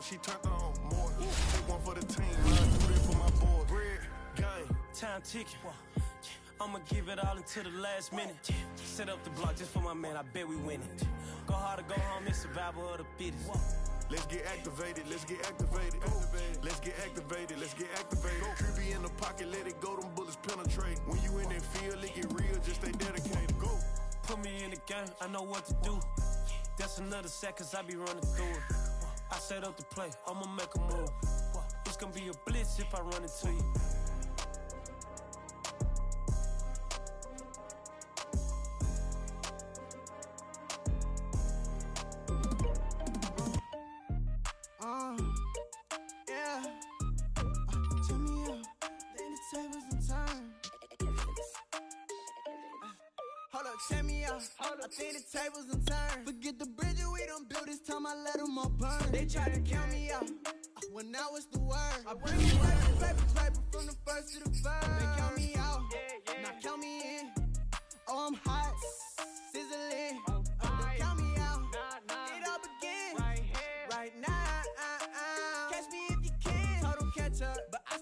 on, she turned on more. Take one for the team, I do this for my boy. Bread, game, time ticking. I'ma give it all until the last minute. Set up the block just for my man, I bet we win it. Go hard or go home, it's survival of the fittest. Let's get activated, let's get activated. Let's get activated, let's get activated. Creepy in the pocket, let it go, them bullets penetrate. When you in that field, it get real, just stay dedicated. Go. Put me in the game, I know what to do. That's another set, cause I be running through it. Set up the play, I'ma make a move. It's gonna be a blitz if I run into you.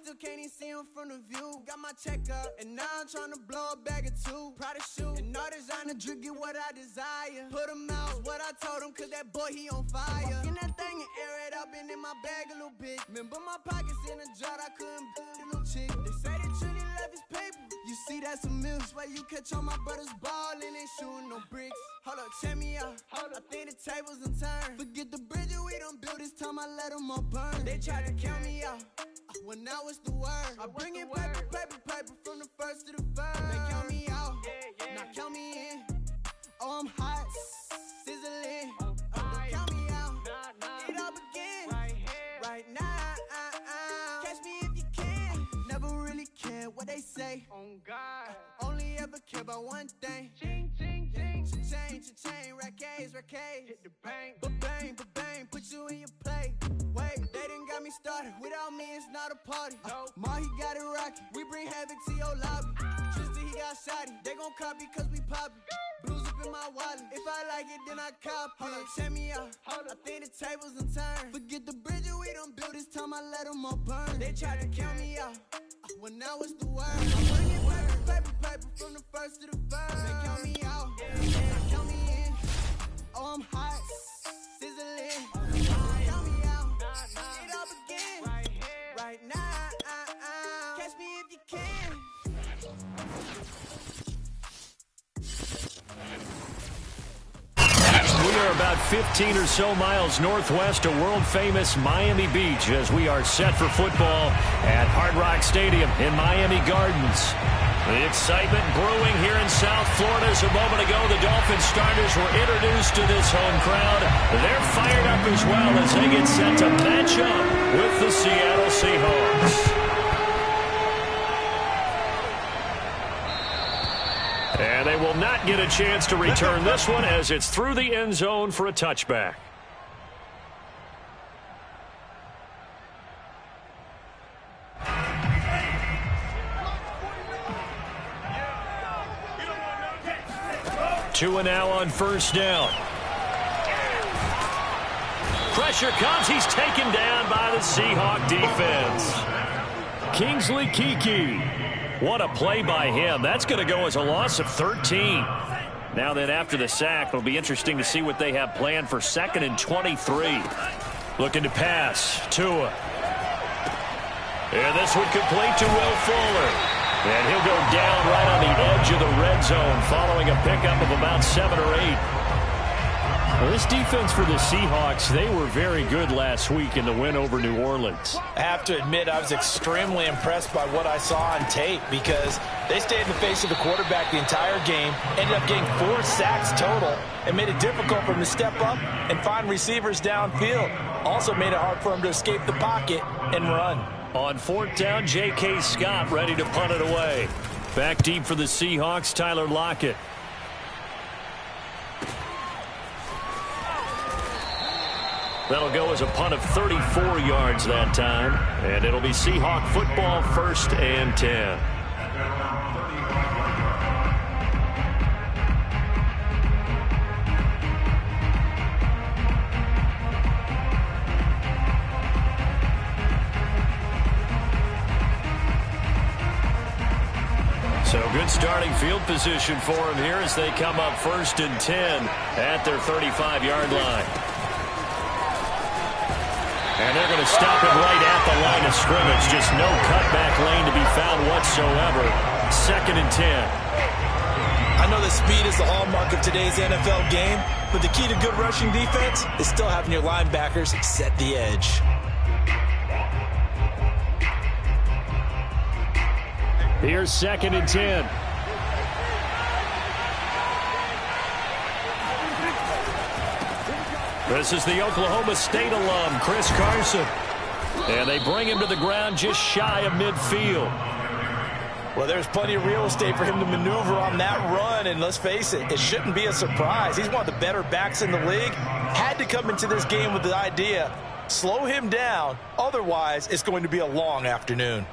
Still can't even see him from the view. Got my check up, and now I'm trying to blow a bag of two. Proud of shoe, and all designer drip get what I desire. Put him out, what I told him, cause that boy he on fire. Walk in that thing and air it up, and in my bag a little bit. Remember my pockets in a jar, I couldn't a little chick. They say see that's a mill, where you catch all my brothers ballin' and ain't shooting no bricks. Hold up, check me out. Hold up, I think the tables and turn. Forget the bridge we don't build this time, I let them all burn. They try to count me out. When now it's the word. I bring it paper, paper, paper from the first to the third. They count me out. Now count me in. Oh, I'm hot, what they say. On God. Only ever care about one thing. Ching, ching, ching. Cha-ching, cha-ching. Rackets, rackets. Hit the bank. Ba-bang, ba-bang. Put you in your play. Wait, they done got me started. Without me, it's not a party. No. Ma, he got it rockin'. We bring havoc to your lobby. Tristan, he got shotty. They gon' copy cause we poppin'. Blues up in my wallet. If I like it, then I cop it. Hold up, check me out. Hold up. I think the tables and turn. Forget the bridge we don't build this time. I let them all burn. They try to count me out. Uh, When now it's the word. I bring it paper, paper, paper from the first to the third. 15 or so miles northwest of world-famous Miami Beach as we are set for football at Hard Rock Stadium in Miami Gardens. The excitement brewing here in South Florida as a moment ago the Dolphins starters were introduced to this home crowd. They're fired up as well as they get set to match up with the Seattle Seahawks. And they will not get a chance to return this one as it's through the end zone for a touchback. Two and now on first down. Pressure comes. He's taken down by the Seahawk defense. Kingsley Keke. What a play by him. That's going to go as a loss of 13. Now then, after the sack, it'll be interesting to see what they have planned for second and 23. Looking to pass. Tua. And this one complete to Will Fuller. And he'll go down right on the edge of the red zone following a pickup of about seven or eight. Well, this defense for the Seahawks, they were very good last week in the win over New Orleans. I have to admit, I was extremely impressed by what I saw on tape because they stayed in the face of the quarterback the entire game, ended up getting four sacks total, and made it difficult for him to step up and find receivers downfield. Also made it hard for him to escape the pocket and run. On fourth down, J.K. Scott ready to punt it away. Back deep for the Seahawks, Tyler Lockett. That'll go as a punt of 34 yards that time. And it'll be Seahawk football first and 10. So good starting field position for him here as they come up first and 10 at their 35-yard line. And they're going to stop him right at the line of scrimmage. Just no cutback lane to be found whatsoever. Second and 10. I know that speed is the hallmark of today's NFL game, but the key to good rushing defense is still having your linebackers set the edge. Here's second and 10. This is the Oklahoma State alum, Chris Carson. And they bring him to the ground just shy of midfield. Well, there's plenty of real estate for him to maneuver on that run, and let's face it, it shouldn't be a surprise. He's one of the better backs in the league. Had to come into this game with the idea, slow him down, otherwise it's going to be a long afternoon.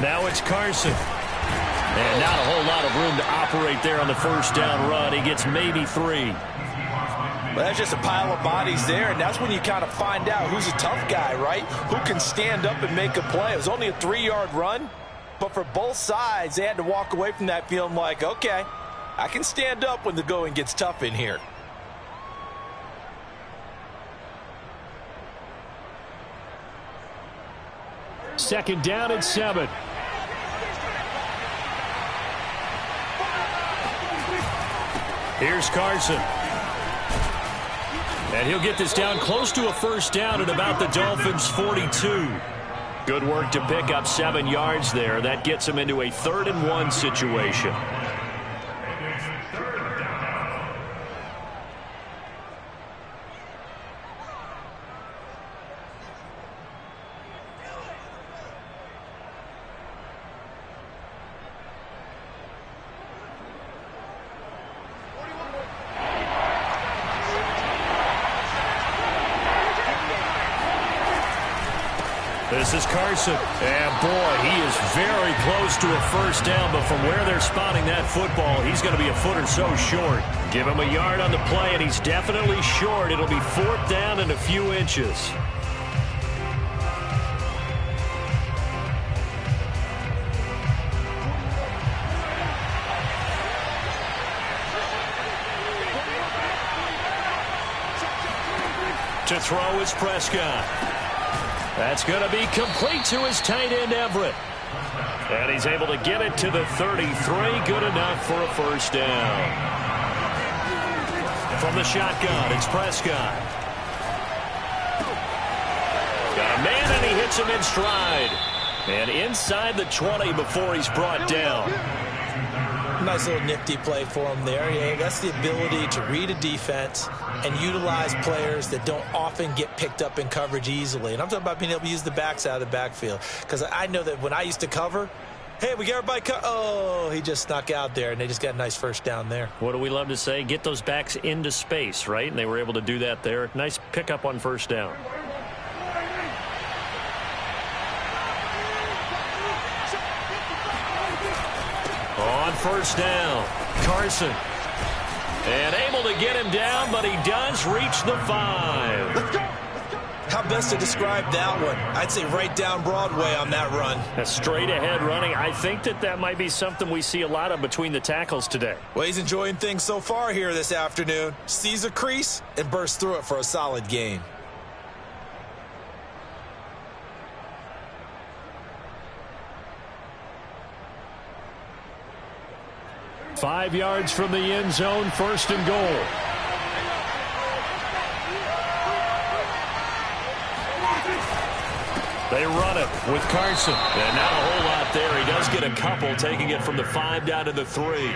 Now it's Carson. And not a whole lot of room to operate there on the first down run. He gets maybe three. Well, that's just a pile of bodies there, and that's when you kind of find out who's a tough guy, right? Who can stand up and make a play. It was only a three-yard run, but for both sides, they had to walk away from that feeling like, okay, I can stand up when the going gets tough in here. Second down and seven. Here's Carson. And he'll get this down close to a first down at about the Dolphins' 42. Good work to pick up seven yards there. That gets him into a third and one situation. This is Carson. And boy, he is very close to a first down, but from where they're spotting that football, he's going to be a foot or so short. Give him a yard on the play, and he's definitely short. It'll be fourth down and a few inches. To throw is Prescott. That's going to be complete to his tight end, Everett. And he's able to get it to the 33. Good enough for a first down. From the shotgun, it's Prescott. Got a man, and he hits him in stride. And inside the 20 before he's brought down. Nice little nifty play for him there. Yeah, that's the ability to read a defense and utilize players that don't often get picked up in coverage easily. And I'm talking about being able to use the backs out of the backfield. Because I know that when I used to cover, hey, we got everybody cut. Oh, he just snuck out there, and they just got a nice first down there. What do we love to say? Get those backs into space, right? And they were able to do that there. Nice pickup on first down. On first down, Carson. And able to get him down, but he does reach the five. How best to describe that one? I'd say right down Broadway on that run. A straight ahead running. I think that that might be something we see a lot of between the tackles today. Well, he's enjoying things so far here this afternoon. Sees a crease and bursts through it for a solid gain. Five yards from the end zone, first and goal. They run it with Carson. And not a whole lot there. He does get a couple, taking it from the five down to the three.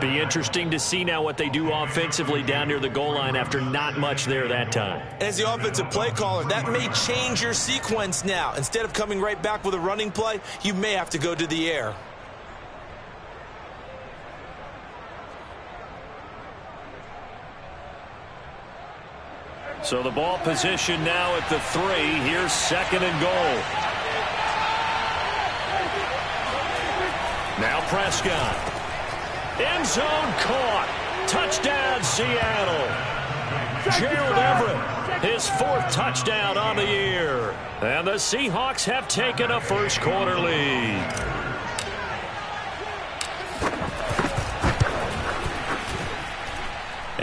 Be interesting to see now what they do offensively down near the goal line after not much there that time. As the offensive play caller, that may change your sequence now. Instead of coming right back with a running play, you may have to go to the air. So the ball position now at the three. Here's second and goal. Now Prescott. End zone caught. Touchdown, Seattle. Gerald Everett, his fourth touchdown on the year. And the Seahawks have taken a first quarter lead.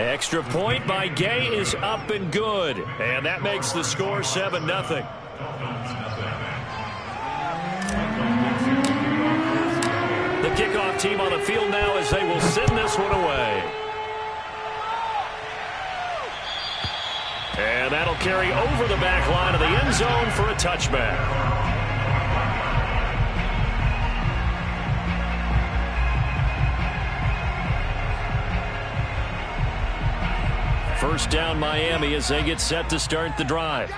Extra point by Gay is up and good. And that makes the score 7 nothing. The kickoff team on the field now as they will send this one away. And that'll carry over the back line of the end zone for a touchback. First down Miami as they get set to start the drive.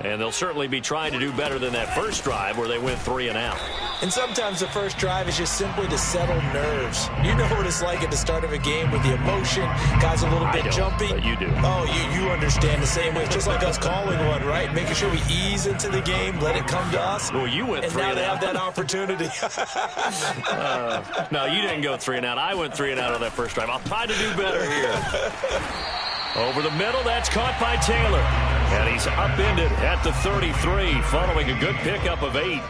And they'll certainly be trying to do better than that first drive where they went three and out. And sometimes the first drive is just simply to settle nerves. You know what it's like at the start of a game with the emotion. Guys a little bit jumpy. you do. Oh, you, you understand the same way. It's just like us calling one, right? Making sure we ease into the game, let it come to us. Well, you went and three now and they out. have that opportunity. uh, no, you didn't go three and out. I went three and out on that first drive. I'll try to do better here. Over the middle, that's caught by Taylor. And he's upended at the 33, following a good pickup of eight.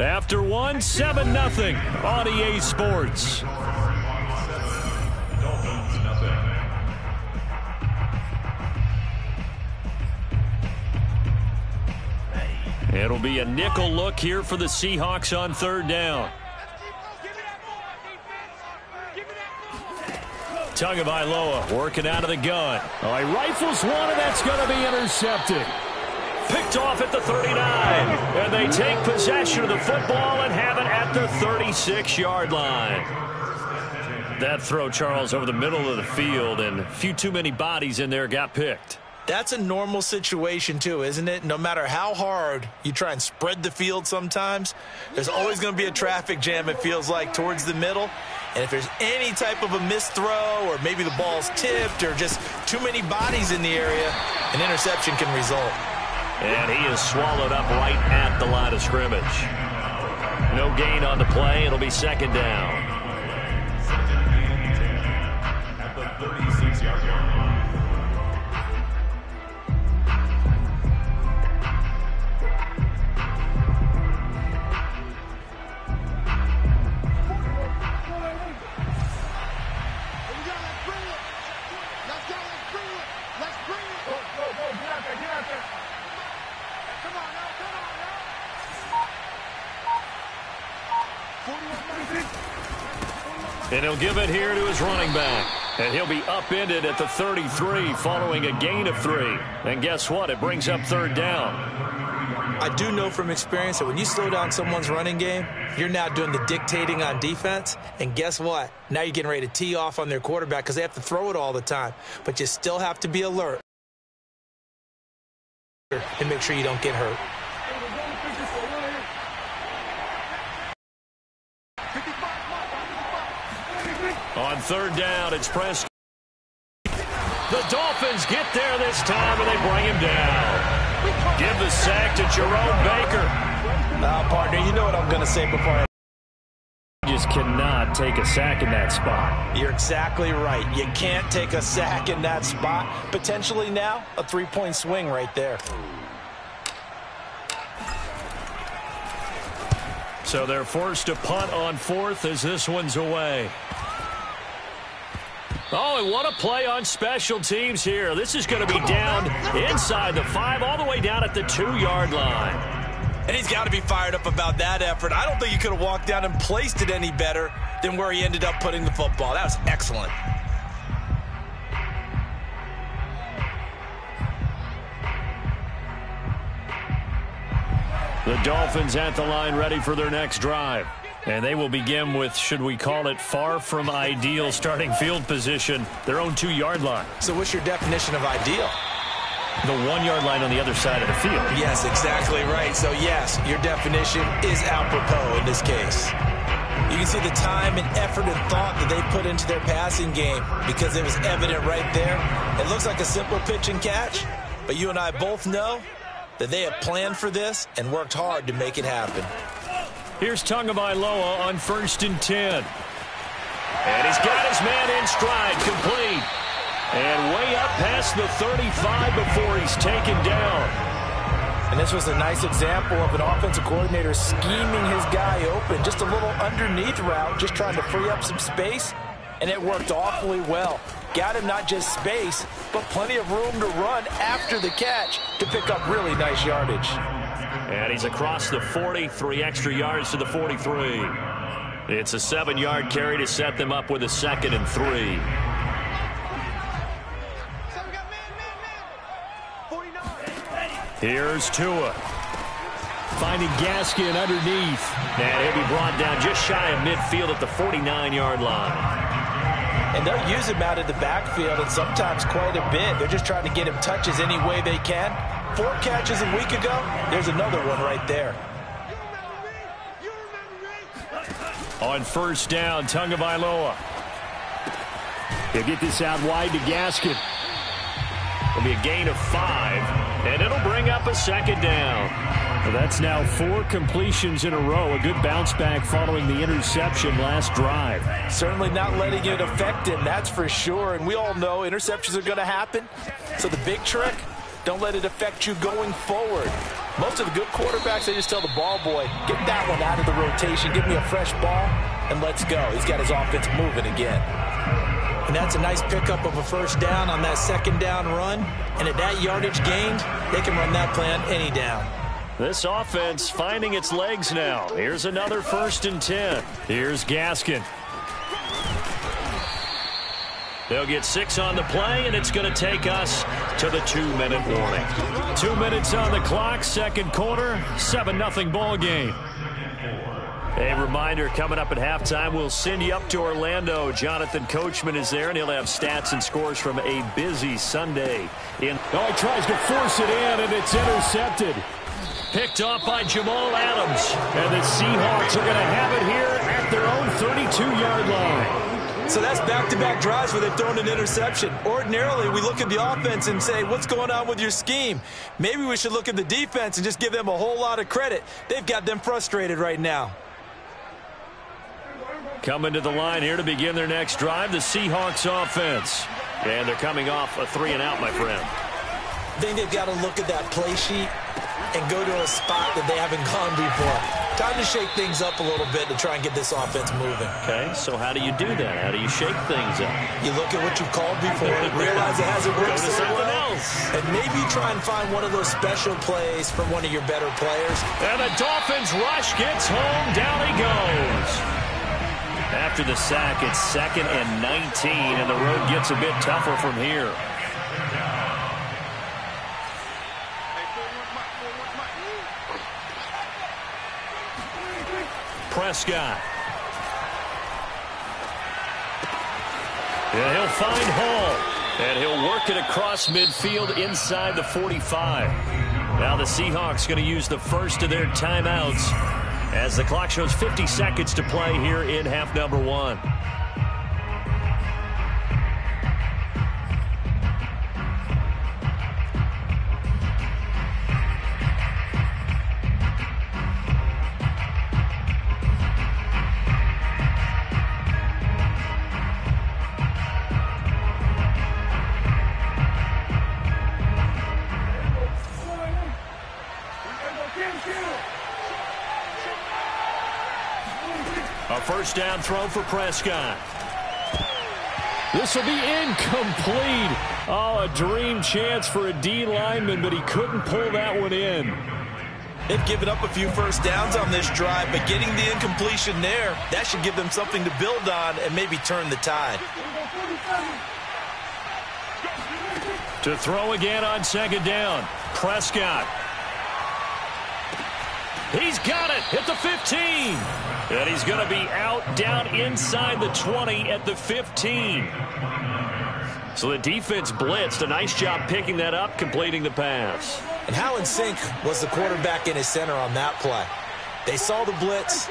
After one, 7-0 on EA Sports. It'll be a nickel look here for the Seahawks on third down. Tagovailoa working out of the gun. Oh, he rifles one, and that's going to be intercepted. Picked off at the 39. And they take possession of the football and have it at the 36-yard line. That throw, Charles, over the middle of the field, and a few too many bodies in there got picked. That's a normal situation, too, isn't it? No matter how hard you try and spread the field sometimes, there's always going to be a traffic jam, it feels like, towards the middle. And if there's any type of a missed throw or maybe the ball's tipped or just too many bodies in the area, an interception can result. And he is swallowed up right at the line of scrimmage. No gain on the play. It'll be second down. And he'll give it here to his running back. And he'll be upended at the 33 following a gain of three. And guess what? It brings up third down. I do know from experience that when you slow down someone's running game, you're now doing the dictating on defense. And guess what? Now you're getting ready to tee off on their quarterback because they have to throw it all the time. But you still have to be alert and make sure you don't get hurt. On third down, it's Preston. The Dolphins get there this time, and they bring him down. Give the sack to Jerome Baker. Now, partner, you know what I'm going to say before I just cannot take a sack in that spot. You're exactly right. You can't take a sack in that spot. Potentially now, a three-point swing right there. So they're forced to punt on fourth as this one's away. Oh, and what a play on special teams here. This is going to be down inside the five, all the way down at the two-yard line. And he's got to be fired up about that effort. I don't think he could have walked down and placed it any better than where he ended up putting the football. That was excellent. The Dolphins at the line ready for their next drive. And they will begin with, should we call it, far from ideal starting field position, their own two-yard line. So what's your definition of ideal? The one-yard line on the other side of the field. Yes, exactly right. So, yes, your definition is apropos in this case. You can see the time and effort and thought that they put into their passing game because it was evident right there. It looks like a simple pitch and catch, but you and I both know that they have planned for this and worked hard to make it happen. Here's Tagovailoa on first and 10. And he's got his man in stride, complete. And way up past the 35 before he's taken down. And this was a nice example of an offensive coordinator scheming his guy open. Just a little underneath route, just trying to free up some space. And it worked awfully well. Got him not just space, but plenty of room to run after the catch to pick up really nice yardage. And he's across the 40, three extra yards to the 43. It's a seven-yard carry to set them up with a second and three. Here's Tua. Finding Gaskin underneath. And he'll be brought down just shy of midfield at the 49-yard line. And they'll use him out in the backfield and sometimes quite a bit. They're just trying to get him touches any way they can. Four catches a week ago. There's another one right there. On first down, Tagovailoa. He'll get this out wide to Gaskin. It'll be a gain of five, and it'll bring up a second down. Well, that's now four completions in a row. A good bounce back following the interception last drive. Certainly not letting it affect him, that's for sure. And we all know interceptions are going to happen. So the big trick, don't let it affect you going forward. Most of the good quarterbacks, they just tell the ball boy, get that one out of the rotation, give me a fresh ball, and let's go. He's got his offense moving again. And that's a nice pickup of a first down on that second down run. And at that yardage gained, they can run that plan any down. This offense finding its legs now. Here's another first and 10. Here's Gaskin. They'll get six on the play, and it's going to take us to the two-minute warning. Two minutes on the clock, second quarter, 7-0 ball game. A reminder, coming up at halftime, we'll send you up to Orlando. Jonathan Coachman is there, and he'll have stats and scores from a busy Sunday. In oh, he tries to force it in, and it's intercepted. Picked off by Jamal Adams. And the Seahawks are going to have it here at their own 32-yard line. So that's back-to-back -back drives where they've thrown an interception. Ordinarily, we look at the offense and say, what's going on with your scheme? Maybe we should look at the defense and just give them a whole lot of credit. They've got them frustrated right now. Coming to the line here to begin their next drive, the Seahawks offense. And they're coming off a three and out, my friend. I think they've got to look at that play sheet and go to a spot that they haven't gone before. Time to shake things up a little bit to try and get this offense moving. Okay, so how do you do that? How do you shake things up? You look at what you've called before, realize it hasn't worked so well, else. and maybe try and find one of those special plays from one of your better players. And the Dolphins rush gets home. Down he goes. After the sack, it's second and 19, and the road gets a bit tougher from here. Prescott. And he'll find Hall. And he'll work it across midfield inside the 45. Now the Seahawks going to use the first of their timeouts as the clock shows 50 seconds to play here in half number one. Throw for Prescott. This will be incomplete. Oh, a dream chance for a D lineman, but he couldn't pull that one in. They've given up a few first downs on this drive, but getting the incompletion there, that should give them something to build on and maybe turn the tide. To throw again on second down, Prescott. He's got it Hit the 15. And he's going to be out down inside the 20 at the 15. So the defense blitzed. A nice job picking that up, completing the pass. And how in sync was the quarterback in his center on that play? They saw the blitz,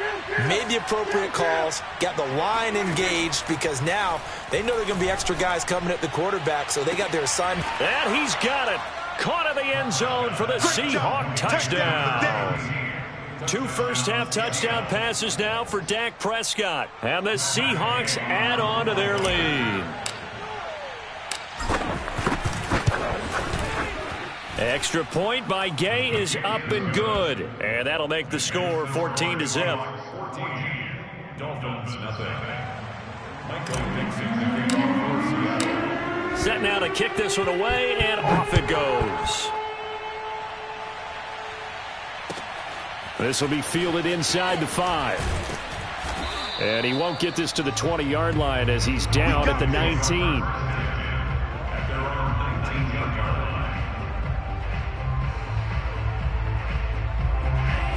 made the appropriate calls, got the line engaged because now they know there are going to be extra guys coming at the quarterback, so they got their assignment. And he's got it. Caught in the end zone for the Seahawk touchdown. Two first-half touchdown passes now for Dak Prescott. And the Seahawks add on to their lead. Extra point by Gay is up and good. And that'll make the score 14 to zip. 14. Dolphins nothing. Set now to kick this one away, and off it goes. This will be fielded inside the five. And he won't get this to the 20-yard line as he's down at the 19.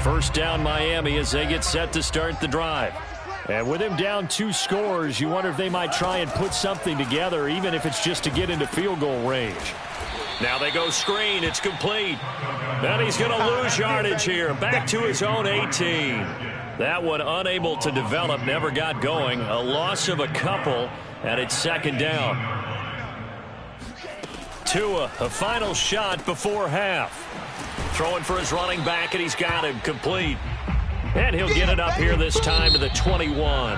First down Miami as they get set to start the drive. And with him down two scores, you wonder if they might try and put something together, even if it's just to get into field goal range. Now they go screen. It's complete. And he's going to lose yardage here. Back to his own 18. That one unable to develop, never got going. A loss of a couple, and it's second down. Tua, a final shot before half. Throwing for his running back, and he's got him complete. And he'll get it up here this time to the 21.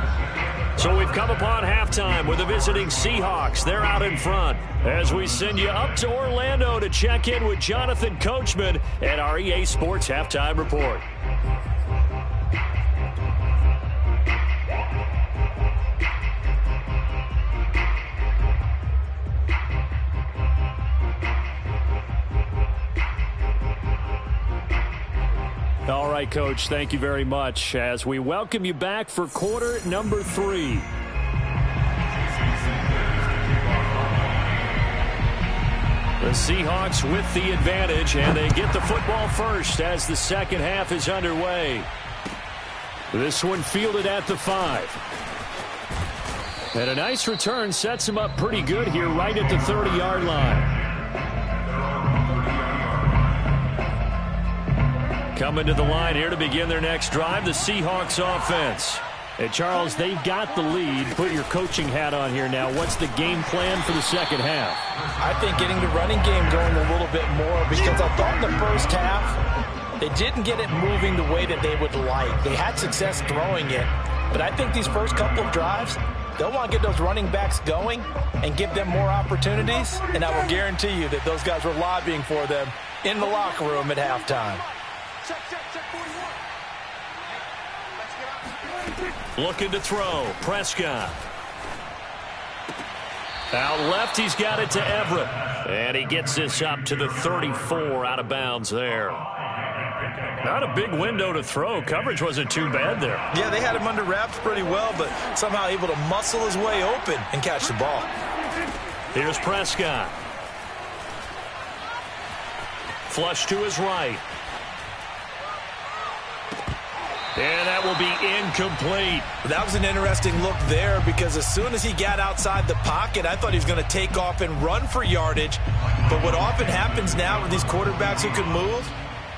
So we've come upon halftime with the visiting Seahawks. They're out in front as we send you up to Orlando to check in with Jonathan Coachman at our EA Sports Halftime Report. Right, Coach, thank you very much as we welcome you back for quarter number three. The Seahawks with the advantage, and they get the football first as the second half is underway. This one fielded at the five. And a nice return sets him up pretty good here right at the 30-yard line. Coming to the line here to begin their next drive, the Seahawks offense. Hey, Charles, they've got the lead. Put your coaching hat on here now. What's the game plan for the second half? I think getting the running game going a little bit more because I thought in the first half they didn't get it moving the way that they would like. They had success throwing it, but I think these first couple of drives, they'll want to get those running backs going and give them more opportunities, and I will guarantee you that those guys were lobbying for them in the locker room at halftime. Looking to throw. Prescott. Out left, he's got it to Everett. And he gets this up to the 34 out of bounds there. Not a big window to throw. Coverage wasn't too bad there. Yeah, they had him under wraps pretty well, but somehow able to muscle his way open and catch the ball. Here's Prescott. Flush to his right. And that will be incomplete. That was an interesting look there because as soon as he got outside the pocket, I thought he was going to take off and run for yardage. But what often happens now with these quarterbacks who can move,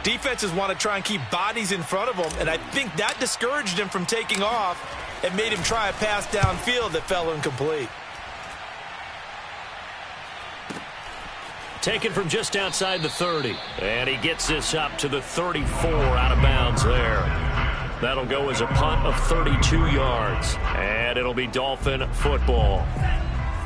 defenses want to try and keep bodies in front of them, and I think that discouraged him from taking off and made him try a pass downfield that fell incomplete. Taken from just outside the 30. And he gets this up to the 34 out of bounds there. That'll go as a punt of 32 yards. And it'll be Dolphin football.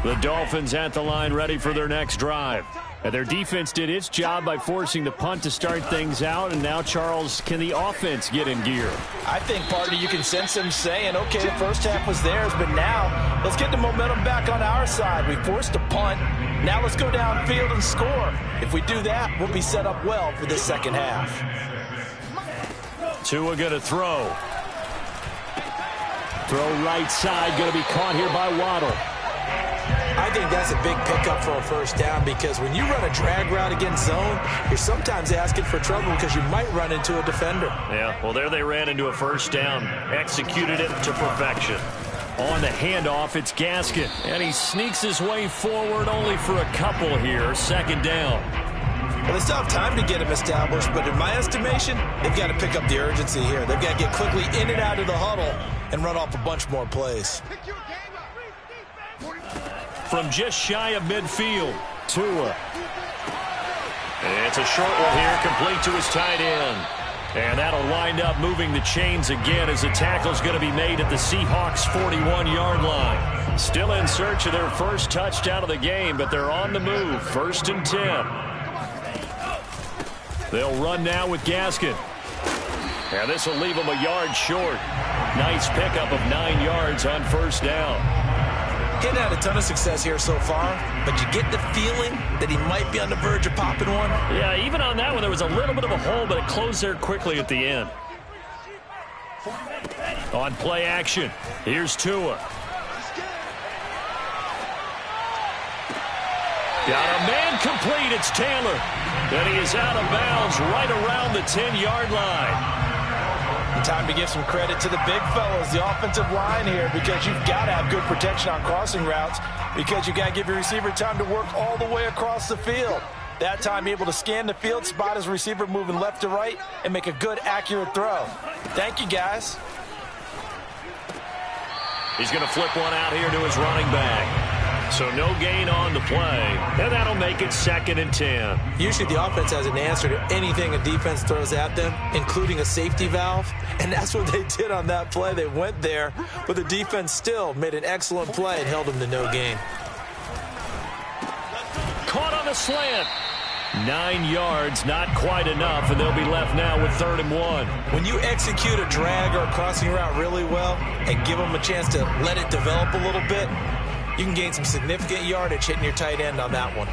The Dolphins at the line ready for their next drive. And their defense did its job by forcing the punt to start things out. And now, Charles, can the offense get in gear? I think, partner, you can sense them saying, okay, the first half was theirs, but now let's get the momentum back on our side. We forced a punt. Now let's go downfield and score. If we do that, we'll be set up well for the second half. Tua going to throw. Throw right side, going to be caught here by Waddle. I think that's a big pickup for a first down because when you run a drag route against zone, you're sometimes asking for trouble because you might run into a defender. Yeah, well, there they ran into a first down. Executed it to perfection. On the handoff, it's Gaskin. And he sneaks his way forward only for a couple here. Second down. Well, they still have time to get him established, but in my estimation, they've got to pick up the urgency here. They've got to get quickly in and out of the huddle and run off a bunch more plays. From just shy of midfield, Tua. It's a short one here, complete to his tight end. And that'll wind up moving the chains again as the tackle's going to be made at the Seahawks 41-yard line. Still in search of their first touchdown of the game, but they're on the move. First and 10. They'll run now with Gaskin. And this will leave them a yard short. Nice pickup of nine yards on first down. He's had a ton of success here so far, but you get the feeling that he might be on the verge of popping one. Yeah, even on that one, there was a little bit of a hole, but it closed there quickly at the end. On play action, here's Tua. Got a man complete. It's Taylor. And he is out of bounds right around the 10-yard line. Time to give some credit to the big fellas, the offensive line here, because you've got to have good protection on crossing routes because you've got to give your receiver time to work all the way across the field. That time, able to scan the field, spot his receiver moving left to right, and make a good, accurate throw. Thank you, guys. He's going to flip one out here to his running back. So no gain on the play, and that'll make it second and 10. Usually the offense has an answer to anything a defense throws at them, including a safety valve, and that's what they did on that play. They went there, but the defense still made an excellent play and held them to no gain. Caught on the slant. Nine yards, not quite enough, and they'll be left now with third and one. When you execute a drag or a crossing route really well and give them a chance to let it develop a little bit, you can gain some significant yardage hitting your tight end on that one.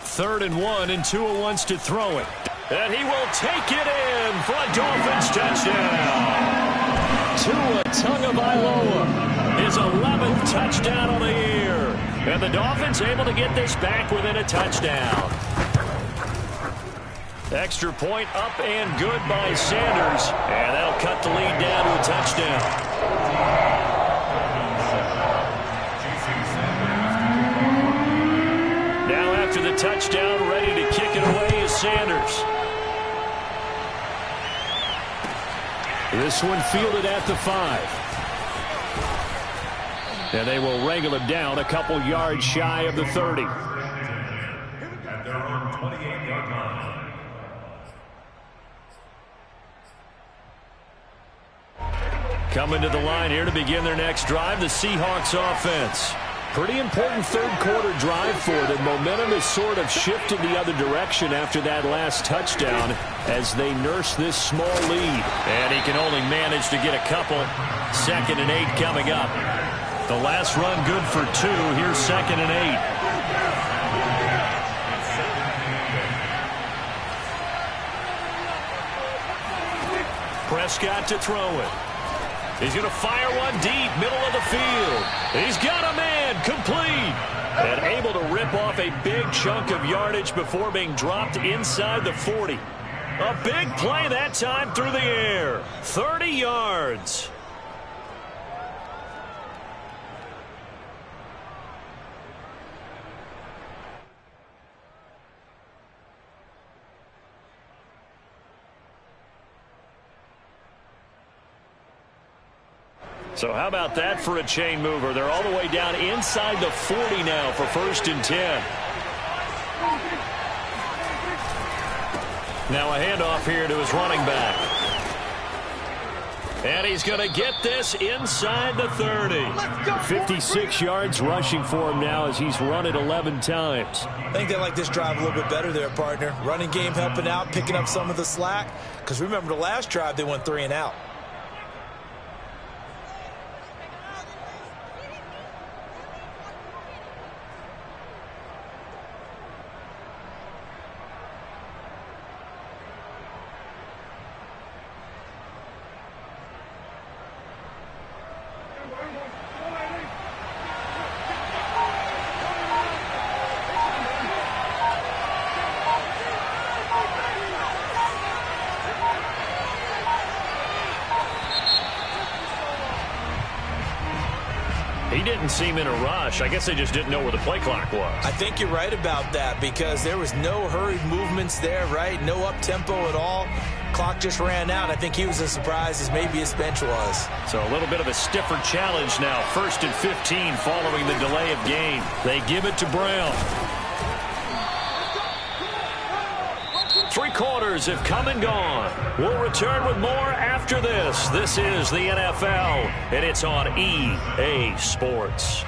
Third and one, and Tua wants to throw it. And he will take it in for a Dolphins touchdown. Tua Tagovailoa, his 11th touchdown of the year. And the Dolphins able to get this back within a touchdown. Extra point up and good by Sanders. And that'll cut the lead down to a touchdown. Now after the touchdown, ready to kick it away is Sanders. This one fielded at the five. And they will wrangle him down a couple yards shy of the 30. At their own 28-yard line. Coming to the line here to begin their next drive, the Seahawks offense. Pretty important third quarter drive for them. Momentum has sort of shifted the other direction after that last touchdown as they nurse this small lead. And he can only manage to get a couple. Second and eight coming up. The last run good for two. Here's second and eight. Prescott to throw it. He's going to fire one deep, middle of the field. He's got a man, complete. And able to rip off a big chunk of yardage before being dropped inside the 40. A big play that time through the air. 30 yards. So how about that for a chain mover? They're all the way down inside the 40 now for first and 10. Now a handoff here to his running back. And he's going to get this inside the 30. 56 yards rushing for him now as he's run it 11 times. I think they like this drive a little bit better there, partner. Running game helping out, picking up some of the slack. Because remember the last drive, they went three and out. seem in a rush. I guess they just didn't know where the play clock was. I think you're right about that because there was no hurried movements there, right? No up-tempo at all. Clock just ran out. I think he was as surprised as maybe his bench was. So a little bit of a stiffer challenge now. First and 15 following the delay of game. They give it to Brown. Three quarters have come and gone. We'll return with more after this. This is the NFL, and it's on EA Sports.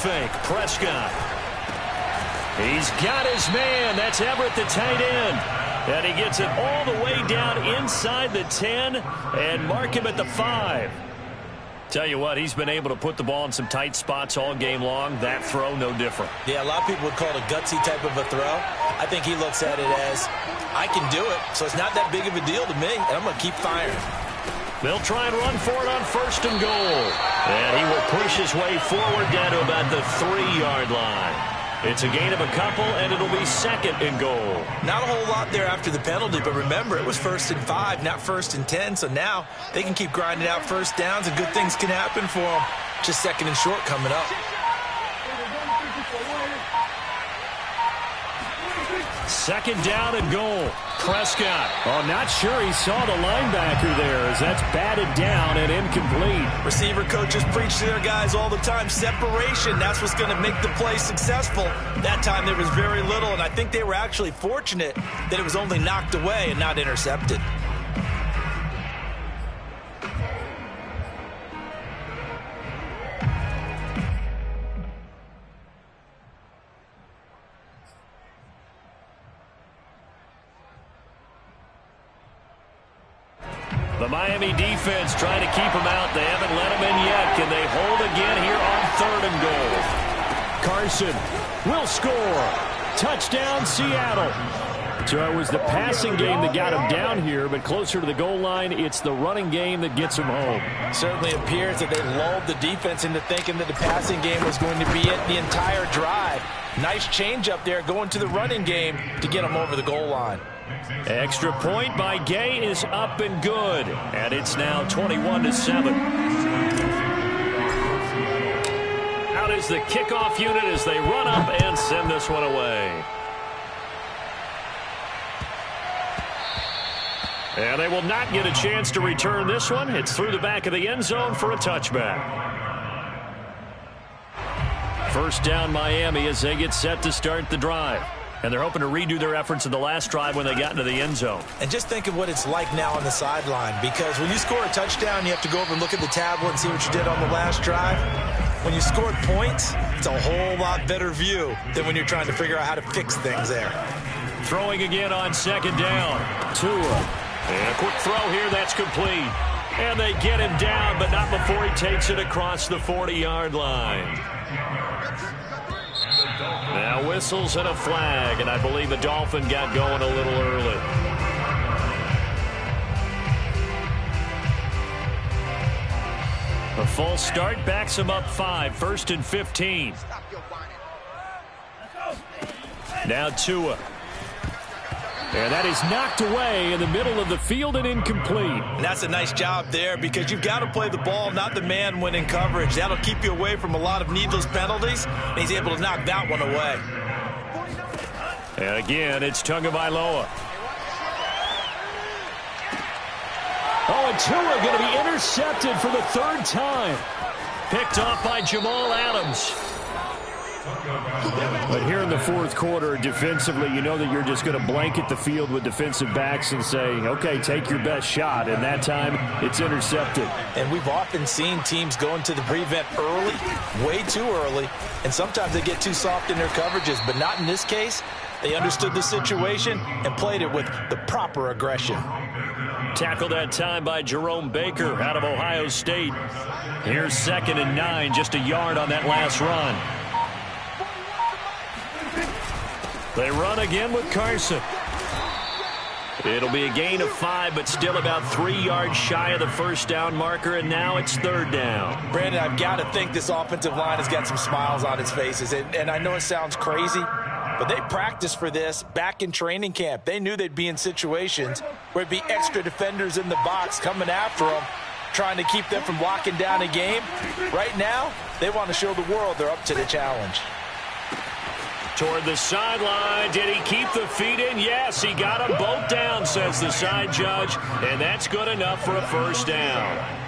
Fake, Prescott. He's got his man. That's Everett, the tight end. And he gets it all the way down inside the 10 and mark him at the 5. Tell you what, he's been able to put the ball in some tight spots all game long. That throw, no different. Yeah, a lot of people would call it a gutsy type of a throw. I think he looks at it as, I can do it, so it's not that big of a deal to me, and I'm going to keep firing. They'll try and run for it on first and goal. And he will push his way forward down to about the three-yard line. It's a gain of a couple, and it'll be second and goal. Not a whole lot there after the penalty, but remember, it was first and five, not first and ten, so now they can keep grinding out first downs, and good things can happen for them. Just second and short coming up. Second down and goal. Prescott. Oh, not sure he saw the linebacker there as that's batted down and incomplete. Receiver coaches preach to their guys all the time. Separation, that's what's going to make the play successful. That time there was very little, and I think they were actually fortunate that it was only knocked away and not intercepted. Defense trying to keep him out. They haven't let him in yet. Can they hold again here on third and goal? Carson will score. Touchdown, Seattle. So it was the passing game that got him down here, but closer to the goal line, it's the running game that gets him home. Certainly appears that they lulled the defense into thinking that the passing game was going to be it the entire drive. Nice change up there going to the running game to get him over the goal line. Extra point by Gay is up and good. And it's now 21 to 7. Out is the kickoff unit as they run up and send this one away. And they will not get a chance to return this one. It's through the back of the end zone for a touchback. First down Miami as they get set to start the drive. And they're hoping to redo their efforts in the last drive when they got into the end zone. And just think of what it's like now on the sideline because when you score a touchdown, you have to go over and look at the tablet and see what you did on the last drive. When you scored points, it's a whole lot better view than when you're trying to figure out how to fix things there. Throwing again on second down. Tua. And a quick throw here, that's complete. And they get him down, but not before he takes it across the 40-yard line. Now whistles and a flag, and I believe the Dolphin got going a little early. A false start backs him up five, first and 15. Now Tua. And that is knocked away in the middle of the field and incomplete. And that's a nice job there because you've got to play the ball, not the man when in coverage. That'll keep you away from a lot of needless penalties, and he's able to knock that one away. And again, it's Tagovailoa. Oh, and Tua going to be intercepted for the third time. Picked off by Jamal Adams. But here in the fourth quarter, defensively, you know that you're just going to blanket the field with defensive backs and say, okay, take your best shot. And that time, it's intercepted. And we've often seen teams go into the prevent early, way too early, and sometimes they get too soft in their coverages, but not in this case. They understood the situation and played it with the proper aggression. Tackled that time by Jerome Baker out of Ohio State. Here's second and nine, just a yard on that last run. They run again with Carson. It'll be a gain of five, but still about three yards shy of the first down marker, and now it's third down. Brandon, I've got to think this offensive line has got some smiles on its faces, and, and I know it sounds crazy, But they practiced for this back in training camp. They knew they'd be in situations where it'd be extra defenders in the box coming after them, trying to keep them from locking down a game. Right now, they want to show the world they're up to the challenge. Toward the sideline. Did he keep the feet in? Yes, he got them both down, says the side judge. And that's good enough for a first down.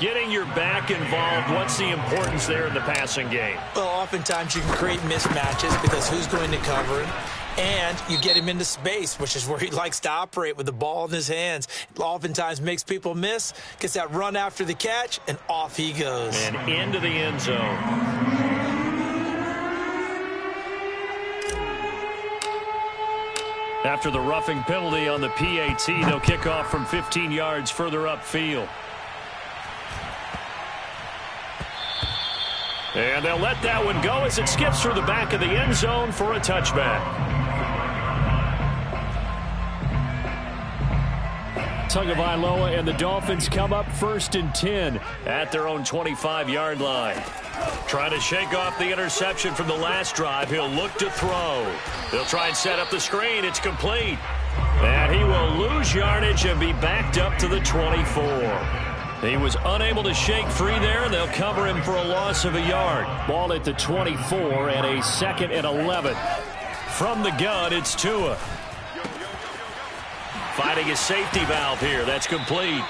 Getting your back involved, what's the importance there in the passing game? Well, oftentimes you can create mismatches because who's going to cover him? And you get him into space, which is where he likes to operate with the ball in his hands. Oftentimes makes people miss, gets that run after the catch, and off he goes. And into the end zone. After the roughing penalty on the PAT, they'll kick off from 15 yards further upfield. And they'll let that one go as it skips through the back of the end zone for a touchback. Tagovailoa and the Dolphins come up first and 10 at their own 25-yard line. Trying to shake off the interception from the last drive. He'll look to throw. He'll try and set up the screen. It's complete. And he will lose yardage and be backed up to the 24. He was unable to shake free there, they'll cover him for a loss of a yard. Ball at the 24 and a second and 11. From the gun, it's Tua. Fighting a safety valve here. That's complete.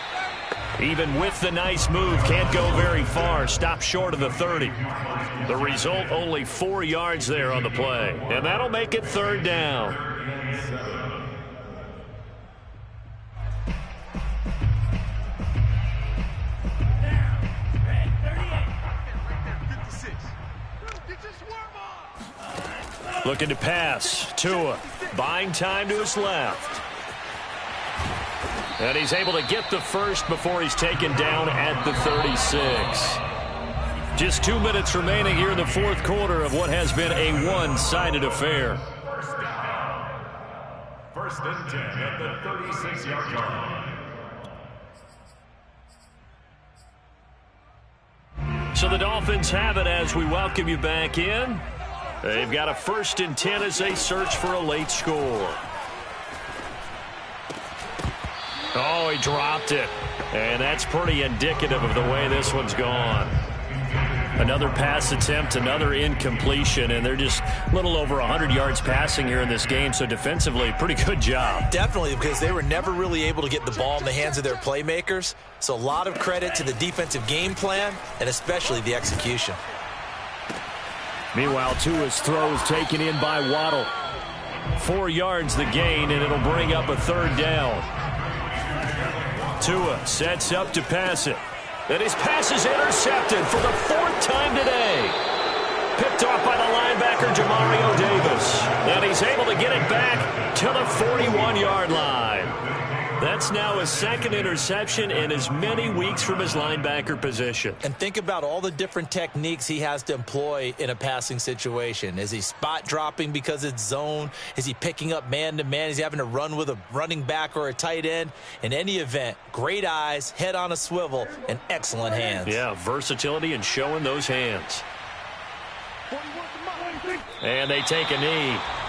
Even with the nice move, can't go very far. Stop short of the 30. The result, only four yards there on the play. And that'll make it third down. Looking to pass. Tua buying time to his left. And he's able to get the first before he's taken down at the 36. Just two minutes remaining here in the fourth quarter of what has been a one-sided affair. First down. First and 10 at the 36-yard line. So the Dolphins have it as we welcome you back in. They've got a first and 10 as they search for a late score. He dropped it. And that's pretty indicative of the way this one's gone. Another pass attempt, another incompletion, and they're just a little over 100 yards passing here in this game, so defensively, pretty good job. Definitely, because they were never really able to get the ball in the hands of their playmakers, so a lot of credit to the defensive game plan and especially the execution. Meanwhile, Tua's throws taken in by Waddle. Four yards the gain, and it'll bring up a third down. Tua sets up to pass it. And his pass is intercepted for the fourth time today. Picked off by the linebacker, Jamario Davis. And he's able to get it back to the 41-yard line. That's now his second interception in as many weeks from his linebacker position. And think about all the different techniques he has to employ in a passing situation. Is he spot dropping because it's zone? Is he picking up man-to-man? -man? Is he having to run with a running back or a tight end? In any event, great eyes, head on a swivel, and excellent hands. Yeah, versatility and showing those hands. And they take a knee.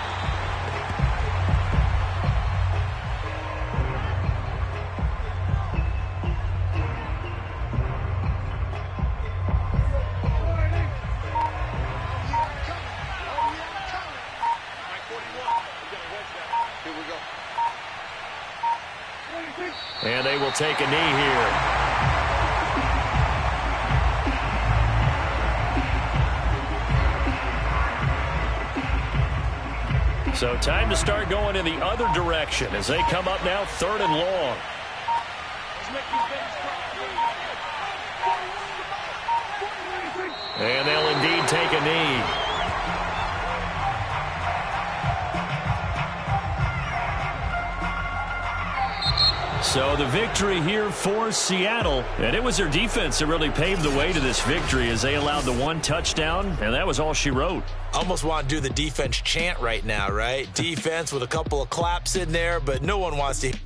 And they will take a knee here. So time to start going in the other direction as they come up now third and long. And they'll indeed take a knee. So the victory here for Seattle. And it was their defense that really paved the way to this victory as they allowed the one touchdown, and that was all she wrote. Almost want to do the defense chant right now, right? defense with a couple of claps in there, but no one wants to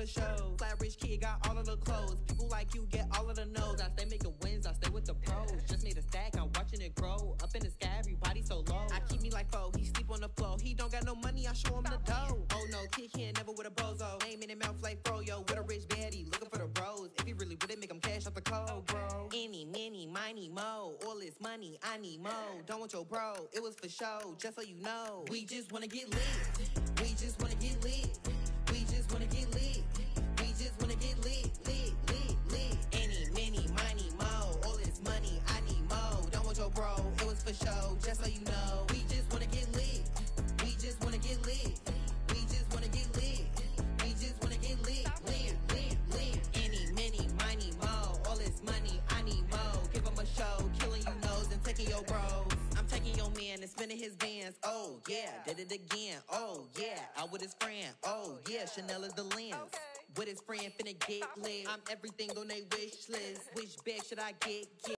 the shows. Flat rich kid got all of the clothes. People like you get all of the no's. I stay making wins, I stay with the pros. Just made a stack, I'm watching it grow. Up in the sky, everybody so low. I keep me like foe, he sleep on the floor. He don't got no money, I show him the dough. Oh no, kid can't never with a bozo. Name in the mouth like froyo. With a rich baddie, looking for the bros. If he really would it, make him cash off the code, oh, bro. Any, many, miny, mo. All this money, I need mo. Don't want your bro, it was for show, just so you know. We just wanna get lit. We just wanna get lit. Don't want your bro, it was for show, just so you know. We just wanna get lit. We just wanna get lit. We just wanna get lit. We just wanna get lit, lit, lit, lit. Any, many, miny, mo. All this money, I need mo. Give 'em a show, killing you nose and taking your bros. I'm taking your man and spinning his bands. Oh yeah, did it again. Oh yeah, out with his friend. Oh yeah, Chanel is the lens. With his friend finna get lit. I'm everything on they wish list. Which bag should I get? get